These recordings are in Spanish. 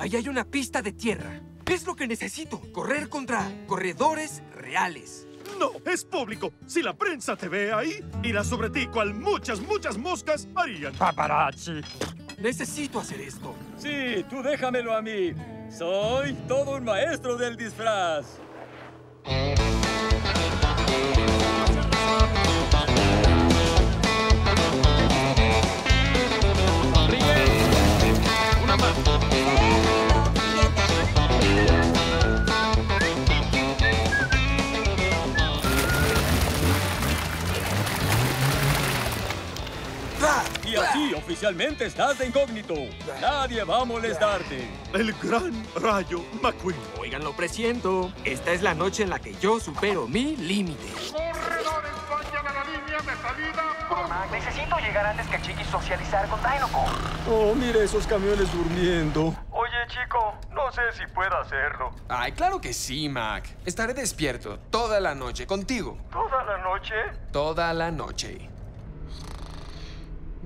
Ahí hay una pista de tierra. Es lo que necesito. Correr contra corredores reales. No, es público. Si la prensa te ve ahí, irá sobre ti cual muchas, muchas moscas harían. Paparazzi. Necesito hacer esto. Sí, tú déjamelo a mí. Soy todo un maestro del disfraz. Así oficialmente estás de incógnito. Nadie va a molestarte. El gran rayo McQueen. Oigan, lo presiento. Esta es la noche en la que yo supero mi límite. Corredores vayan a la línea de salida. Necesito llegar antes que Chiqui socializar con Dinoco. Oh, mira esos camiones durmiendo. Oye, chico, no sé si pueda hacerlo. Ay, claro que sí, Mac. Estaré despierto toda la noche contigo. ¿Toda la noche? Toda la noche. Oye, DJ. Es un camión con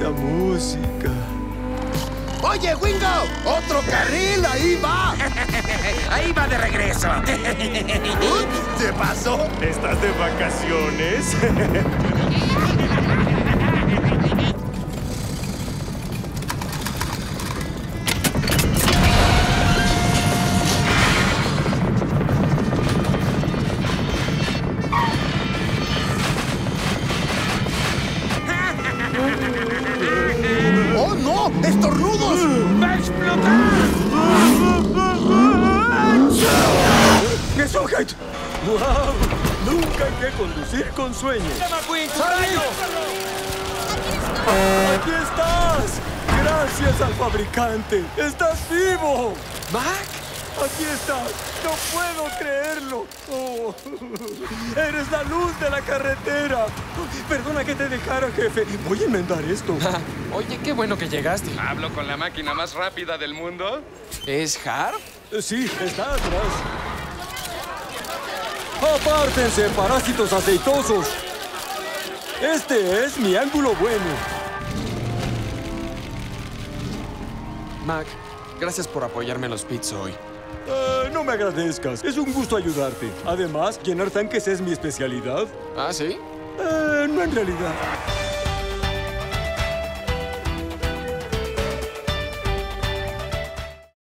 Bonita música. Oye, Wingo, otro carril, ahí va. Ahí va de regreso. Ups, ¿Se pasó? ¿Estás de vacaciones? ¡Oh, no! ¡Estornudos! ¡Va a explotar! ¡Gesundheit! ¡Wow! Nunca hay que conducir con sueño. ¡Aquí estás! ¡Gracias al fabricante! ¡Estás vivo! Mac, ¡Aquí estás! ¡No puedo creerlo! Oh, ¡Eres la luz de la carretera! Perdona que te dejara, jefe. Voy a enmendar esto. Oye, qué bueno que llegaste. ¿Hablo con la máquina más rápida del mundo? ¿Es Harp? Sí, está atrás. ¡Apártense, parásitos aceitosos! Este es mi ángulo bueno. Mac, gracias por apoyarme en los pits hoy. Eh, no me agradezcas. Es un gusto ayudarte. Además, llenar tanques es mi especialidad. ¿Ah, sí? Eh, no en realidad.